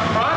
All right.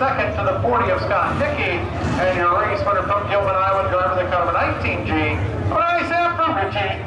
second to the 40 of Scott Dickey, and your race winner from Gilman, Island, driver the car of 19G, Bryce F. Richie